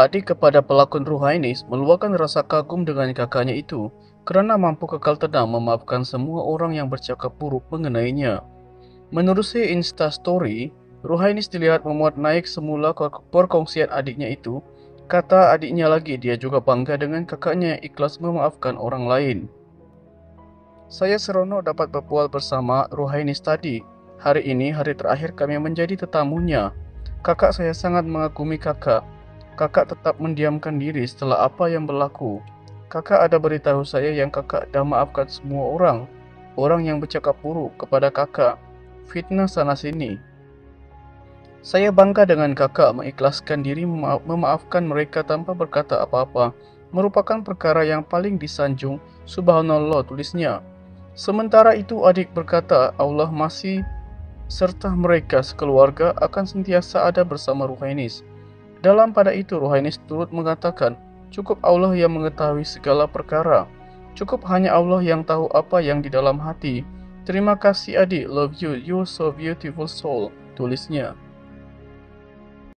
Adik kepada pelakon Ruhainis meluahkan rasa kagum dengan kakaknya itu kerana mampu kekal tenang memaafkan semua orang yang bercakap buruk mengenainya. Menerusi Instastory, Ruhainis dilihat memuat naik semula perkongsian adiknya itu. Kata adiknya lagi dia juga bangga dengan kakaknya yang ikhlas memaafkan orang lain. Saya seronok dapat berbual bersama Ruhainis tadi. Hari ini hari terakhir kami menjadi tetamunya. Kakak saya sangat mengagumi kakak. Kakak tetap mendiamkan diri setelah apa yang berlaku. Kakak ada beritahu saya yang kakak dah maafkan semua orang. Orang yang bercakap buruk kepada kakak. Fitnah sana sini. Saya bangga dengan kakak mengikhlaskan diri mema memaafkan mereka tanpa berkata apa-apa. Merupakan perkara yang paling disanjung. Subhanallah tulisnya. Sementara itu adik berkata Allah masih serta mereka sekeluarga akan sentiasa ada bersama Ruhainis. Dalam pada itu Ruhainis turut mengatakan, cukup Allah yang mengetahui segala perkara. Cukup hanya Allah yang tahu apa yang di dalam hati. Terima kasih adik, love you, you so beautiful soul, tulisnya.